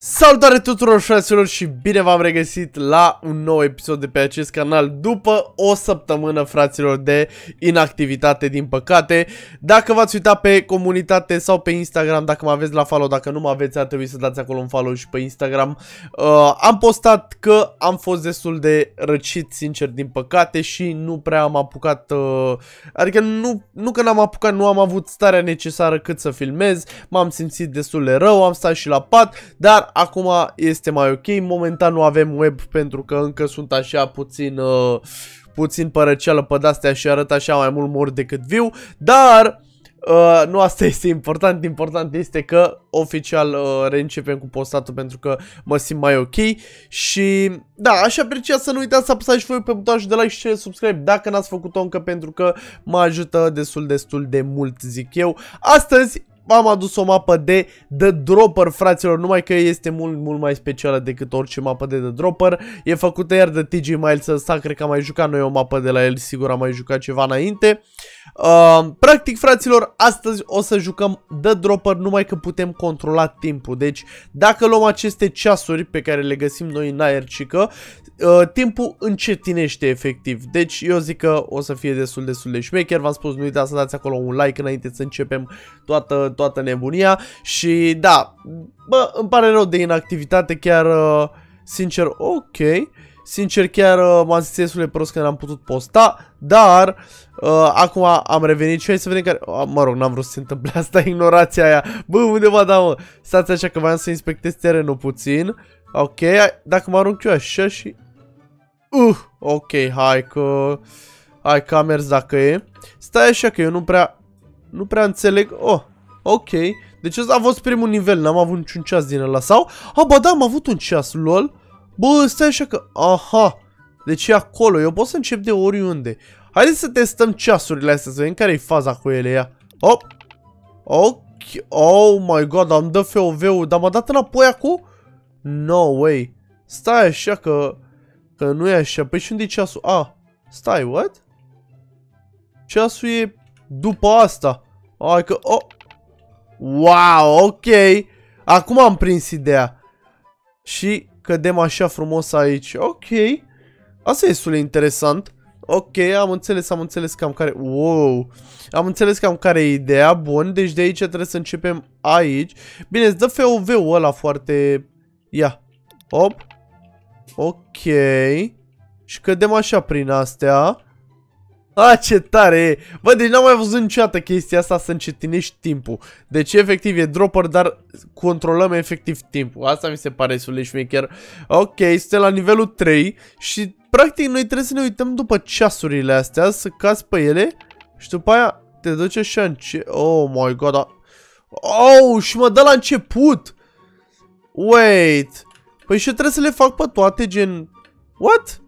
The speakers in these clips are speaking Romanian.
Salutare tuturor fraților și bine v-am regăsit la un nou episod de pe acest canal după o săptămână fraților de inactivitate din păcate. Dacă v-ați uitat pe comunitate sau pe Instagram, dacă mă aveți la follow, dacă nu mă aveți ar trebui să dați acolo un follow și pe Instagram. Uh, am postat că am fost destul de răcit sincer din păcate și nu prea am apucat, uh, adică nu, nu că n-am apucat, nu am avut starea necesară cât să filmez, m-am simțit destul de rău, am stat și la pat, dar acum este mai ok. Momentan nu avem web pentru că încă sunt așa puțin... Uh, puțin părăceală pe astea și arăt așa mai mult mor decât viu, dar Uh, nu asta este important, important este că oficial uh, reîncepem cu postatul pentru că mă simt mai ok și da, aș aprecia să nu uitați să apăsați și voi pe butonul de like și subscribe dacă n-ați făcut-o încă pentru că mă ajută destul destul de mult zic eu. Astăzi am adus o mapă de The Dropper, fraților, numai că este mult, mult mai specială decât orice mapă de The Dropper. E făcută iar de TG Miles ăsta, cred că am mai jucat noi o mapă de la el, sigur am mai jucat ceva înainte. Uh, practic, fraților, astăzi o să jucăm The Dropper, numai că putem controla timpul. Deci, dacă luăm aceste ceasuri pe care le găsim noi în aer, cică, uh, timpul încetinește efectiv. Deci eu zic că o să fie destul destul de șmecher. V-am spus, nu uitați să dați acolo un like înainte să începem toată, toată nebunia. Și da, bă, îmi pare rău de inactivitate, chiar uh, sincer, ok. Sincer, chiar uh, m-am zis de prost că n-am putut posta, dar uh, acum am revenit și hai să vedem care... Uh, mă rog, n-am vrut să se întâmple asta, ignorația aia. Bă, unde mă da, mă? Stați așa că voiam să inspectez terenul puțin. Ok, dacă mă arunc eu așa și... Uh, ok, hai că... Hai că a mers dacă e. Stai așa că eu nu prea... Nu prea înțeleg... Oh, ok. Deci ăsta a fost primul nivel, n-am avut niciun ceas din ăla. Sau... Ah, ba da, am avut un ceas, lol. Bă, stai așa că... Aha. Deci e acolo. Eu pot să încep de oriunde. Haideți să testăm ceasurile astea, să vedem care e faza cu ele, ia. Hop. Ok. Oh my god, am dat FOV-ul, dar m-a dat înapoi acum? No way. Stai așa că... Că nu e așa. Păi și unde e ceasul? Ah, stai, what? Ceasul e după asta. Hai că... Oh. Wow, ok. Acum am prins ideea. Și cădem așa frumos aici. Ok. Asta e destul de interesant. Ok, am înțeles, am înțeles cam care... Wow! Am înțeles cam care e ideea. Bun, deci de aici trebuie să începem aici. Bine, îți dă FOV-ul ăla foarte... Ia. Hop. Ok. Și cădem așa prin astea. A, ce tare e! Bă, deci n-am mai văzut niciodată chestia asta să încetinești timpul. Deci, efectiv, e dropper, dar controlăm efectiv timpul. Asta mi se pare destul șmecher. Ok, suntem la nivelul 3 și, practic, noi trebuie să ne uităm după ceasurile astea, să cazi pe ele și după aia te duci așa în ce... Oh my god, a... Oh, și mă dă la început! Wait! Păi și trebuie să le fac pe toate, gen... What?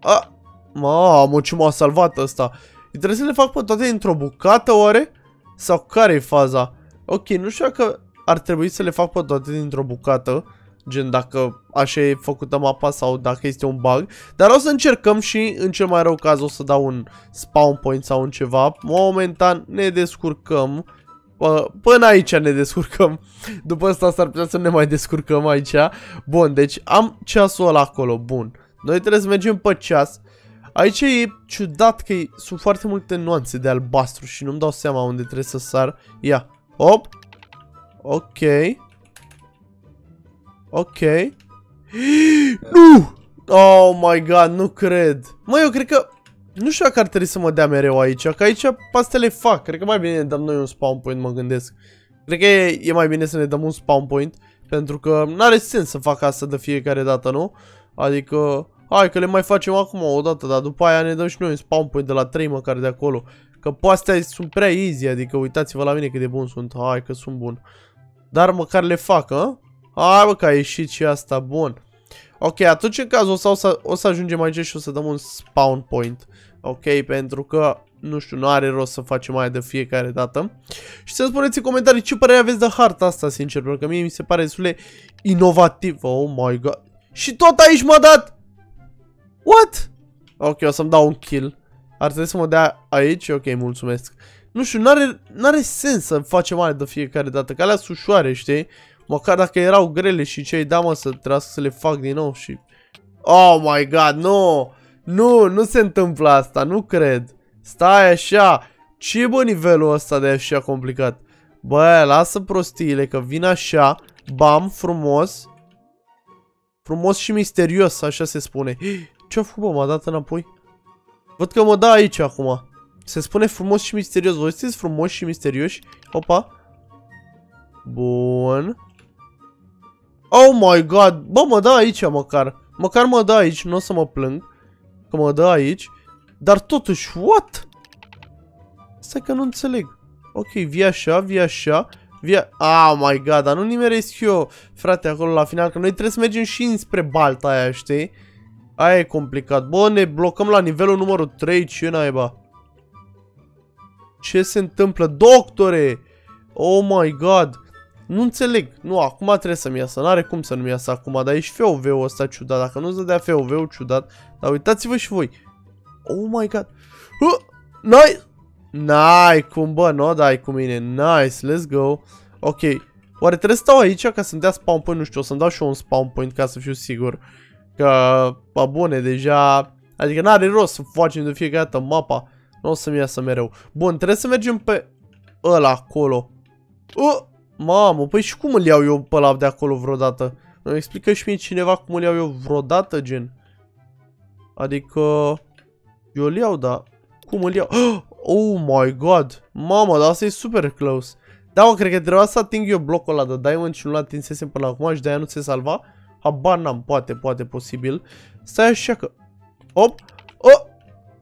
A... Mamă, ce m-a salvat ăsta. Trebuie să le fac pe toate într-o bucată, oare? Sau care e faza? Ok, nu știu dacă ar trebui să le fac pe toate dintr-o bucată. Gen dacă așa e făcută mapa sau dacă este un bug. Dar o să încercăm și în cel mai rău caz o să dau un spawn point sau un ceva. Momentan ne descurcăm. Până aici ne descurcăm. După asta s-ar putea să ne mai descurcăm aici. Bun, deci am ceasul ăla acolo. Bun. Noi trebuie să mergem pe ceas. Aici e ciudat că sunt foarte multe nuanțe de albastru și nu-mi dau seama unde trebuie să sar. Ia. Hop. Ok. Ok. Nu! Oh my god, nu cred. Mă, eu cred că... Nu știu dacă ar trebui să mă dea mereu aici, că aici pastele fac. Cred că mai bine ne dăm noi un spawn point, mă gândesc. Cred că e, e mai bine să ne dăm un spawn point, pentru că n-are sens să fac asta de fiecare dată, nu? Adică... Hai că le mai facem acum o dată, dar după aia ne dăm și noi un spawn point de la 3 măcar de acolo. Că pe astea sunt prea easy, adică uitați-vă la mine cât de bun sunt. Hai că sunt bun. Dar măcar le fac, a? Hai bă că a ieșit și asta, bun. Ok, atunci în cazul ăsta o să, o să ajungem aici și o să dăm un spawn point. Ok, pentru că, nu știu, nu are rost să facem mai de fiecare dată. Și să spuneți în comentarii ce părere aveți de harta asta, sincer, pentru că mie mi se pare destul de inovativ. Oh my god. Și tot aici m-a dat... What? Ok, o să-mi dau un kill. Ar trebui să mă dea aici? Ok, mulțumesc. Nu știu, n-are sens să facem mai de fiecare dată, că alea sunt ușoare, știi? Măcar dacă erau grele și ce-i da mă să trebuiască să le fac din nou și... Oh my god, nu! Nu, nu se întâmplă asta, nu cred. Stai așa. Ce bă nivelul ăsta de așa complicat? Bă, lasă prostiile că vin așa. Bam, frumos. Frumos și misterios, așa se spune. Ce-a făcut, bă? M-a dat înapoi? Văd că mă dă aici acum. Se spune frumos și misterios. Voi sunteți frumos și misterioși? Opa. Bun. Oh my god. Bă, mă dă aici măcar. Măcar mă dă aici, nu o să mă plâng. Că mă dă aici. Dar totuși, what? Stai că nu înțeleg. Ok, vii așa, vii așa. Via... Oh my god, dar nu nimeresc eu, frate, acolo la final, că noi trebuie să mergem și înspre balta aia, știi? Aia e complicat. Bă, ne blocăm la nivelul numărul 3, ce naiba? Ce se întâmplă? Doctore! Oh my god! Nu înțeleg. Nu, acum trebuie să-mi iasă. N-are cum să nu-mi iasă acum, dar e și FOV-ul ăsta ciudat. Dacă nu-ți dădea FOV-ul ciudat. Dar uitați-vă și voi. Oh my god. Uh, nice! N-ai cum, bă, nu dai cu mine. Nice, let's go. Ok. Oare trebuie să stau aici ca să-mi dea spawn point? Nu știu, o să-mi dau și eu un spawn point ca să fiu sigur. Că, pa bune, deja... Adică n-are rost să facem de fiecare dată mapa. Nu o să-mi iasă mereu. Bun, trebuie să mergem pe ăla acolo. Uh, mamă, păi și cum îl iau eu pe ăla de acolo vreodată? Îmi explică și mie cineva cum îl iau eu vreodată, gen. Adică... Eu îl iau, da. Cum îl iau? Oh my god. Mamă, dar asta e super close. Da, mă, cred că trebuia să ating eu blocul ăla de diamond și nu l-atinsesem până acum și de-aia nu se salva. Habar n-am, poate, poate posibil. Stai așa că... Op! Oh!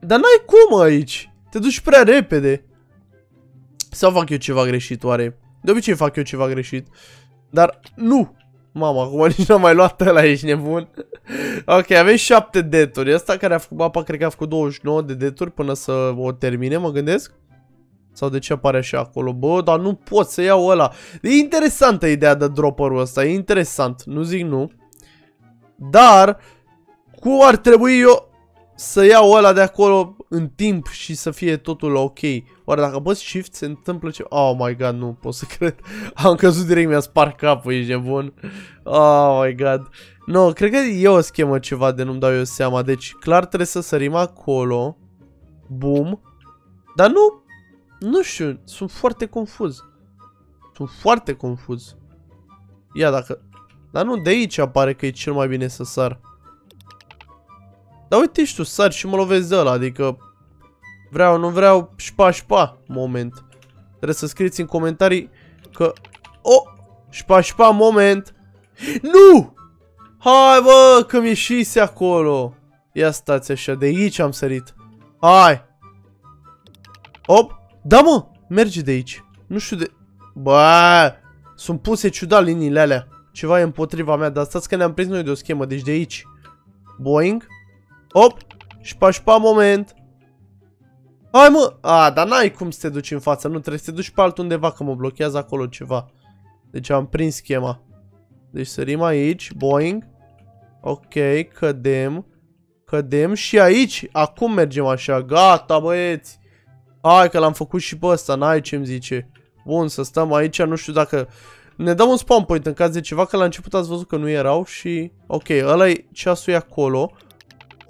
Dar n-ai cum aici! Te duci prea repede. Sau fac eu ceva greșit, oare? De obicei fac eu ceva greșit. Dar nu! Mama, acum nici n-am mai luat ăla, ești nebun. ok, avem 7 deturi. Asta care a făcut mapa, cred că a făcut 29 de deturi până să o termine, mă gândesc. Sau de ce apare așa acolo? Bă, dar nu pot să iau ăla. E interesantă ideea de dropperul ăsta, e interesant, nu zic nu. Dar, cum ar trebui eu să iau ăla de acolo în timp și să fie totul ok. Oare dacă apăs shift se întâmplă ce... Oh my god, nu pot să cred. Am căzut direct, mi-a spart capul, ești nebun. Oh my god. No, cred că e o schemă ceva de nu-mi dau eu seama. Deci, clar trebuie să sărim acolo. Boom. Dar nu... Nu știu, sunt foarte confuz. Sunt foarte confuz. Ia dacă... Dar nu, de aici apare că e cel mai bine să sar. Dar uite și tu, sari și mă lovezi de ăla, adică vreau, nu vreau, șpa, șpa, moment. Trebuie să scrieți în comentarii că, oh, șpa, șpa, moment. Nu! Hai, bă, că mi ieșise acolo. Ia stați așa, de aici am sărit. Hai! Op! Da, mă! Merge de aici. Nu știu de... Bă! Sunt puse ciudat liniile alea. Ceva e împotriva mea, dar stați că ne-am prins noi de o schemă, deci de aici. Boing. Op! Șpa, șpa, moment. Hai mă! A, dar n-ai cum să te duci în față, nu trebuie să te duci pe altundeva că mă blochează acolo ceva. Deci am prins schema. Deci sărim aici, boing. Ok, cădem. Cădem și aici, acum mergem așa, gata băieți. Hai că l-am făcut și pe ăsta, n-ai ce-mi zice. Bun, să stăm aici, nu știu dacă... Ne dăm un spawn point în caz de ceva, că la început ați văzut că nu erau și... Ok, ăla e ceasul e acolo.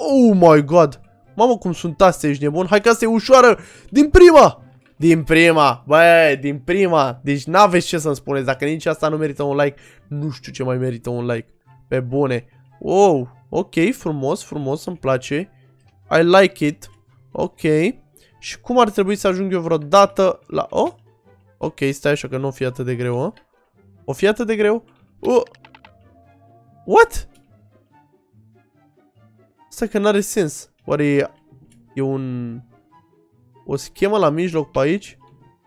Oh my god! Mamă, cum sunt astea, ești nebun? Hai că asta e ușoară! Din prima! Din prima! Băi, din prima! Deci n-aveți ce să-mi spuneți. Dacă nici asta nu merită un like, nu știu ce mai merită un like. Pe bune. Wow, ok, frumos, frumos, îmi place. I like it. Ok. Și cum ar trebui să ajung eu vreodată la... Oh? Ok, stai așa că nu o fi atât de greu, a? O fi atât de greu? Oh. What? Stai că n-are sens. Oare e, e un... O schemă la mijloc pe aici?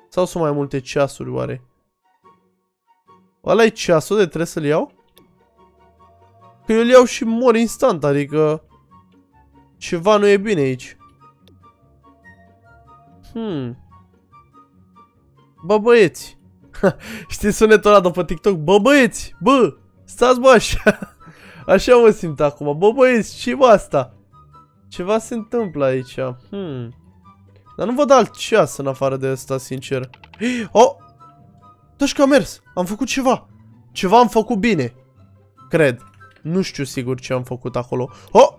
Sau sunt mai multe ceasuri, oare? Ăla e ceasul de trebuie să-l iau? Că eu îl iau și mor instant, adică... Ceva nu e bine aici. Hmm. Bă, băieți. Știi sunetul ăla după TikTok? Bă, băieți! Bă! Stați bă așa! Așa mă simt acum. Bă, băieți, ce bă asta? Ceva se întâmplă aici. Hmm. Dar nu văd alt ceas în afară de asta, sincer. Oh! Deci că a mers. Am făcut ceva. Ceva am făcut bine. Cred. Nu știu sigur ce am făcut acolo. Oh!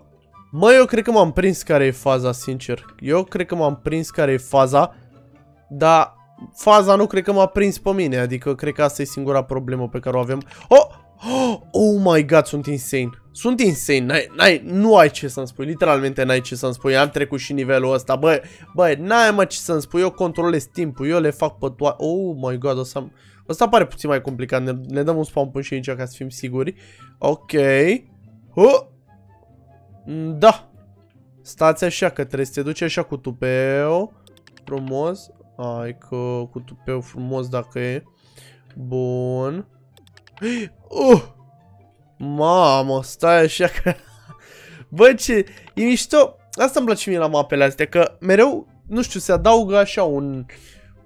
Mă, eu cred că m-am prins care e faza, sincer. Eu cred că m-am prins care e faza. Dar faza nu cred că m-a prins pe mine. Adică cred că asta e singura problemă pe care o avem. Oh! Oh, oh my god, sunt insane. Sunt insane. N-ai, n-ai, nu ai ce să-mi spui. Literalmente n-ai ce să-mi spui. Am trecut și nivelul ăsta. Bă, bă, n-ai mă ce să-mi spui. Eu controlez timpul. Eu le fac pe toate. Oh my god, o să am... Ăsta pare puțin mai complicat. Ne, ne dăm un spawn până și aici ca să fim siguri. Ok. Oh. Da. Stați așa că trebuie să te duci așa cu tupeu. Frumos. Hai că cu tupeu frumos dacă e. Bun. Uh! Mamă, stai așa că... Bă, ce... E mișto. Asta îmi place mie la mapele astea, că mereu, nu știu, se adaugă așa un...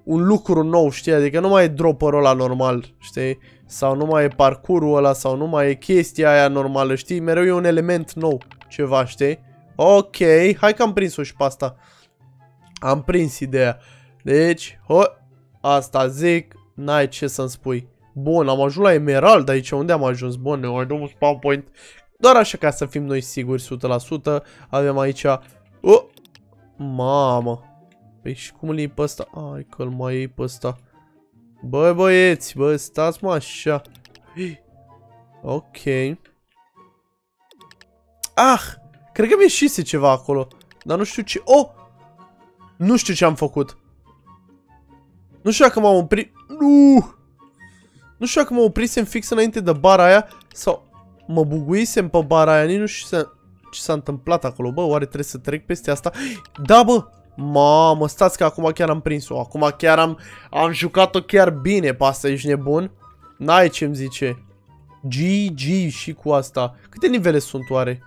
Un lucru nou, știi? Adică nu mai e dropperul ăla normal, știi? Sau nu mai e parcurul ăla, sau nu mai e chestia aia normală, știi? Mereu e un element nou, ceva, știi? Ok, hai că am prins-o și pe asta. Am prins ideea. Deci, ho, asta zic, n-ai ce să-mi spui. Bun, am ajuns la Emerald aici. Unde am ajuns? Bun, ne mai dăm un spawn point. Doar așa ca să fim noi siguri 100%. Avem aici... Oh! Mamă! Păi și cum îl iei pe ăsta? Ai că-l mai iei pe ăsta. Bă, băieți, bă, stați mă așa. Ok. Ah! Cred că mi ieșise ceva acolo. Dar nu știu ce... Oh! Nu știu ce am făcut. Nu știu dacă m-am oprit... Nu! Nu știu dacă mă oprisem fix înainte de bara aia sau mă buguisem pe bara aia, nici nu știu ce s-a întâmplat acolo. Bă, oare trebuie să trec peste asta? Da, bă! Mamă, stați că acum chiar am prins-o. Acum chiar am, am jucat-o chiar bine pe asta, ești nebun? N-ai ce-mi zice. GG și cu asta. Câte nivele sunt oare?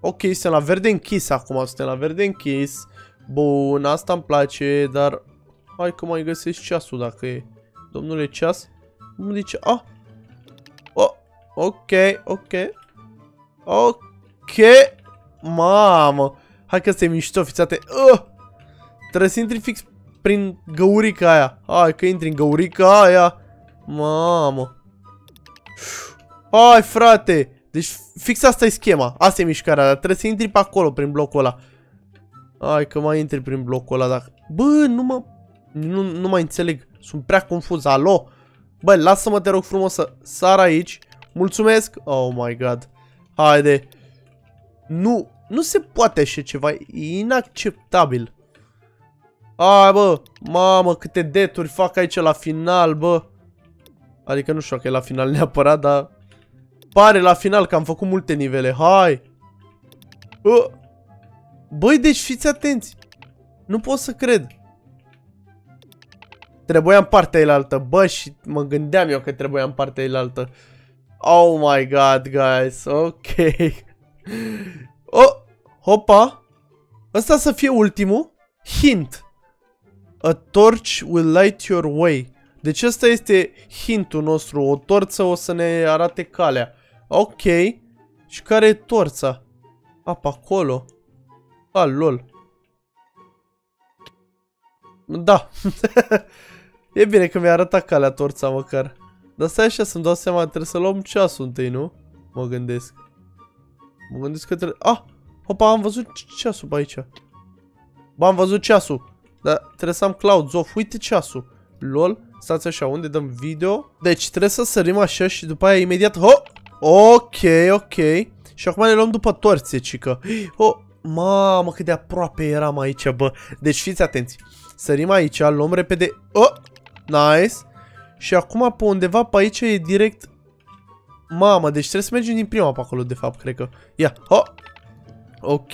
Ok, suntem la verde închis acum, suntem la verde închis. Bun, asta îmi place, dar... Hai că mai găsesc ceasul dacă e. Domnule ceas? Cum zice? Ah! Oh! Ok, ok. Ok! Mamă! Hai că se mișto, fiți ate. Uh! Trebuie să intri fix prin găurica aia. Hai că intri în găurica aia. Mamă. Hai, frate. Deci fix asta e schema. Asta e mișcarea, dar trebuie să intri pe acolo, prin blocul ăla. Hai că mai intri prin blocul ăla, dacă... Bă, nu mă... Nu, nu mai înțeleg. Sunt prea confuz. Alo? Bă, lasă-mă, te rog frumos să sar aici. Mulțumesc. Oh my god. Haide. Nu, nu se poate așa ceva. E inacceptabil. Ai, bă. Mamă, câte deturi fac aici la final, bă. Adică nu știu că e la final neapărat, dar... Pare la final că am făcut multe nivele. Hai. Băi, deci fiți atenți. Nu pot să cred. Trebuia în partea elaltă. Bă, și mă gândeam eu că trebuia în partea elaltă. Oh my god, guys. Ok. Oh, hopa. Ăsta să fie ultimul. Hint. A torch will light your way. Deci ăsta este hintul nostru. O torță o să ne arate calea. Ok. Și care e torța? A, pe acolo. A, lol. Da. E bine că mi-a arătat calea torța măcar. Dar stai așa să-mi dau seama, trebuie să luăm ceasul întâi, nu? Mă gândesc. Mă gândesc că trebuie... Ah! Hopa, am văzut ceasul pe aici. Ba, am văzut ceasul. Dar trebuie să am clouds off. Uite ceasul. LOL. Stați așa, unde dăm video? Deci trebuie să sărim așa și după aia imediat... Ho! Ok, ok. Și acum ne luăm după torțe, cică. Oh, mamă, cât de aproape eram aici, bă. Deci fiți atenți. Sărim aici, luăm repede... Oh! Nice. Și acum pe undeva pe aici e direct... Mamă, deci trebuie să mergem din prima pe acolo, de fapt, cred că. Ia, ho! Ok.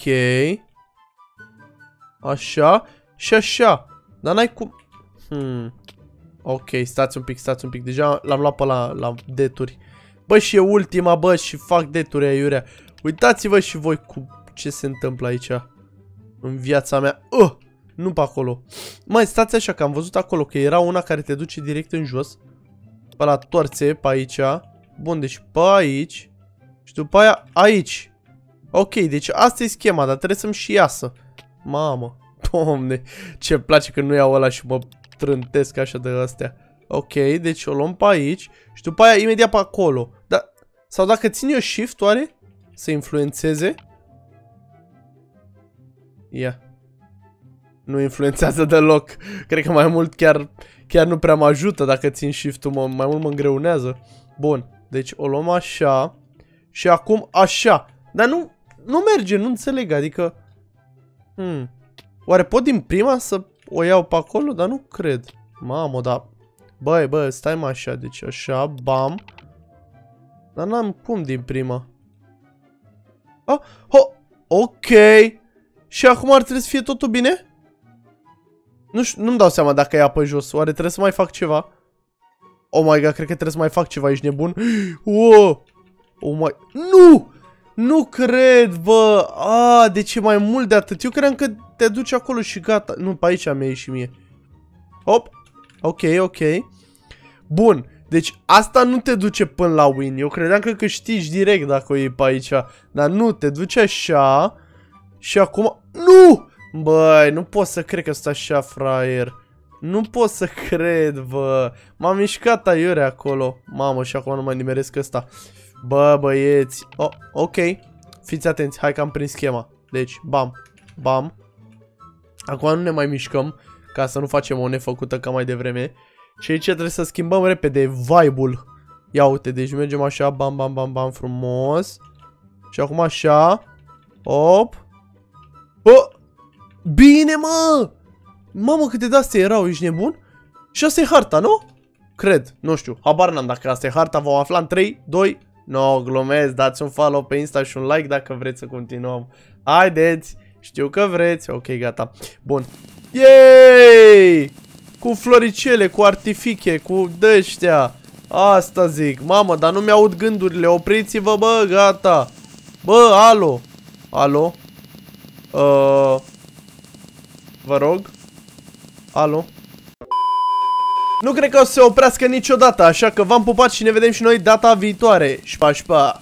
Așa. Și așa. Dar n-ai cum... Hmm. Ok, stați un pic, stați un pic. Deja l-am luat pe la, la deturi. Bă, și e ultima, bă, și fac deturi aiurea. Uitați-vă și voi cu ce se întâmplă aici. În viața mea. Uh! Nu pe acolo. Mai stați așa că am văzut acolo că era una care te duce direct în jos. Pe la toarțe, pe aici. Bun, deci pe aici. Și după aia aici. Ok, deci asta e schema, dar trebuie să-mi și iasă. Mamă. Doamne, ce place că nu iau ăla și mă trântesc așa de astea. Ok, deci o luăm pe aici și după aia imediat pe acolo. Da, sau dacă țin eu shift, oare? Să influențeze? Ia. Yeah. Nu influențează deloc. Cred că mai mult chiar, chiar nu prea mă ajută dacă țin shift-ul, mai mult mă îngreunează. Bun, deci o luăm așa și acum așa. Dar nu, nu merge, nu înțeleg, adică... Hmm. Oare pot din prima să o iau pe acolo? Dar nu cred. Mamă, da. Băi, bă, stai mă așa, deci așa, bam. Dar n-am cum din prima. Oh, oh, ok. Și acum ar trebui să fie totul bine? Nu nu-mi dau seama dacă e apă jos. Oare trebuie să mai fac ceva? Oh my god, cred că trebuie să mai fac ceva, ești nebun? Wow! Oh my... Nu! Nu cred, bă! A, de ce mai mult de atât? Eu credeam că te duci acolo și gata. Nu, pe aici mi-a ieșit mie. Hop! Ok, ok. Bun. Deci asta nu te duce până la win. Eu credeam că câștigi direct dacă o iei pe aici. Dar nu, te duce așa. Și acum... Nu! Băi, nu pot să cred că sunt așa, fraier. Nu pot să cred, bă. M-am mișcat aiure acolo. Mamă, și acum nu mai nimeresc ăsta. Bă, băieți. Oh, ok. Fiți atenți, hai că am prins schema. Deci, bam, bam. Acum nu ne mai mișcăm, ca să nu facem o nefăcută ca mai devreme. Și aici trebuie să schimbăm repede vibe-ul. Ia uite, deci mergem așa, bam, bam, bam, bam, frumos. Și acum așa. Hop. Oh! Bine, mă! Mamă, câte de-astea erau, ești nebun? Și asta e harta, nu? Cred, nu știu, habar n-am dacă asta e harta, vom afla în 3, 2, no, glumesc, dați un follow pe Insta și un like dacă vreți să continuăm. Haideți, știu că vreți, ok, gata. Bun. Yay! Cu floricele, cu artifice, cu dăștea. Asta zic, mamă, dar nu mi-aud gândurile, opriți-vă, bă, gata. Bă, alo. Alo. Uh, vă rog. Alo. Nu cred că o să se oprească niciodată, așa că v-am pupat și ne vedem și noi data viitoare. Șpa, șpa.